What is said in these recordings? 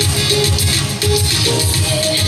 Yeah.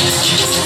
just you.